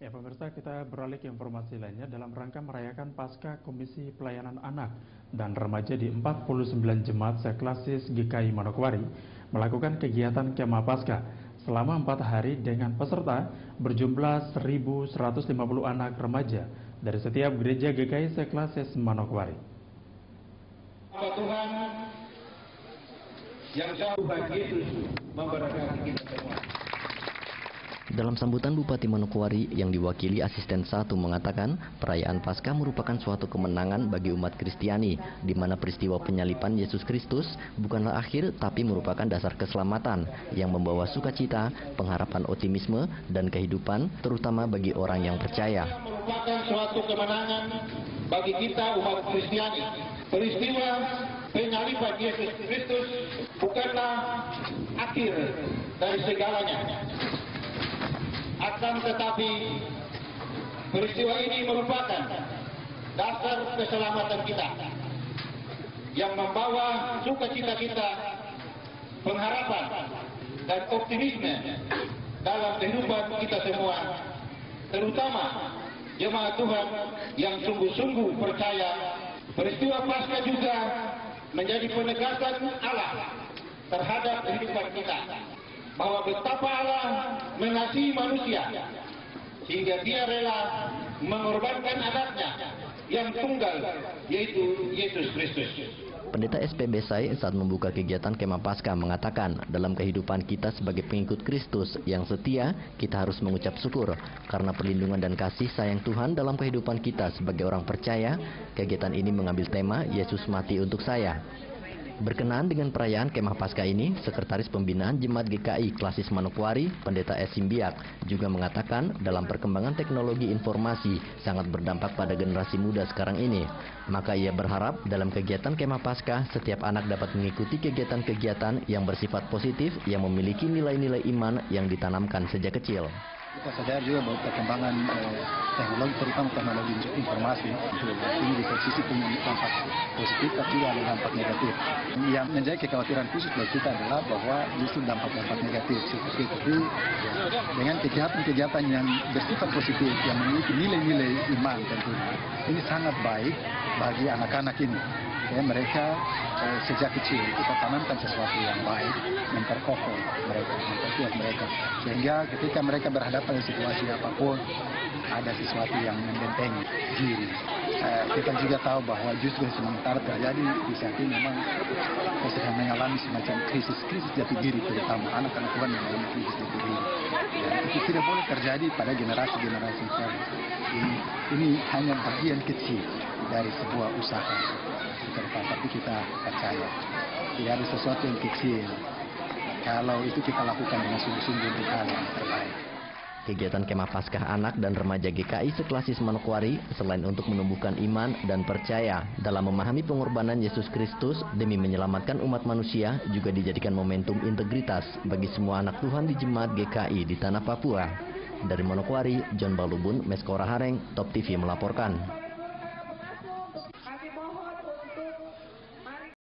Ya pemirsa kita beralih ke informasi lainnya dalam rangka merayakan Pasca Komisi Pelayanan Anak dan Remaja di 49 Jemaat Seklasis GKI Manokwari melakukan kegiatan Kemah Pasca selama empat hari dengan peserta berjumlah 1.150 anak remaja dari setiap gereja GKI Seklasis Manokwari. Tuhan yang jauh bagi Yesus memberkati kita semua. Dalam sambutan Bupati Manokwari yang diwakili asisten satu mengatakan perayaan Paskah merupakan suatu kemenangan bagi umat Kristiani di mana peristiwa penyalipan Yesus Kristus bukanlah akhir tapi merupakan dasar keselamatan yang membawa sukacita, pengharapan optimisme dan kehidupan terutama bagi orang yang percaya. Merupakan suatu kemenangan bagi kita umat Kristiani. Peristiwa penyalipan Yesus Kristus bukanlah akhir dari segalanya akan tetapi peristiwa ini merupakan dasar keselamatan kita yang membawa sukacita kita, pengharapan dan optimisme dalam kehidupan kita semua, terutama jemaat Tuhan yang sungguh-sungguh percaya peristiwa pasca juga menjadi penegasan Allah terhadap kehidupan kita bahwa betapa Allah mengasihi manusia sehingga dia rela mengorbankan anaknya yang tunggal yaitu Yesus Kristus. Pendeta SPB Sai saat membuka kegiatan Kemah Paskah mengatakan dalam kehidupan kita sebagai pengikut Kristus yang setia, kita harus mengucap syukur karena perlindungan dan kasih sayang Tuhan dalam kehidupan kita sebagai orang percaya. Kegiatan ini mengambil tema Yesus mati untuk saya. Berkenaan dengan perayaan kemah pasca ini, Sekretaris Pembinaan Jemaat GKI Klasis Manokwari, Pendeta S. Simbiak, juga mengatakan dalam perkembangan teknologi informasi sangat berdampak pada generasi muda sekarang ini. Maka ia berharap dalam kegiatan kemah pasca, setiap anak dapat mengikuti kegiatan-kegiatan yang bersifat positif yang memiliki nilai-nilai iman yang ditanamkan sejak kecil. Kita sadar juga bahwa perkembangan eh, teknologi, terutama teknologi informasi, ini di sisi punya dampak positif, tapi ada dampak negatif. Yang menjadi kekhawatiran khusus bagi kita adalah bahwa justru dampak-dampak negatif seperti itu dengan kegiatan-kegiatan yang bersifat positif, yang memiliki nilai-nilai iman tentunya. Ini sangat baik bagi anak-anak ini. Ya, mereka eh, sejak kecil kita tanamkan sesuatu yang baik, memperkokoh mereka, memperkuat mereka. Sehingga ketika mereka berhadapan dengan situasi apa pun, ada sesuatu yang membentengi diri. Eh, kita juga tahu bahwa justru sementara terjadi di saat ini memang kita sedang mengalami semacam krisis-krisis jati diri, terutama anak-anak Tuhan yang mengalami krisis jati diri. Dan itu tidak boleh terjadi pada generasi-generasi sekarang. Ini, ini hanya bagian kecil dari sebuah usaha tapi kita percaya tidak ada sesuatu yang kecil. Kalau itu kita lakukan dengan sungguh-sungguh untuk hal yang terbaik. Kegiatan kemah Paskah anak dan remaja GKI seklasis Manokwari selain untuk menumbuhkan iman dan percaya dalam memahami pengorbanan Yesus Kristus demi menyelamatkan umat manusia juga dijadikan momentum integritas bagi semua anak Tuhan di jemaat GKI di tanah Papua. Dari Manokwari, John Balubun, Meskora Hareng, Top TV melaporkan.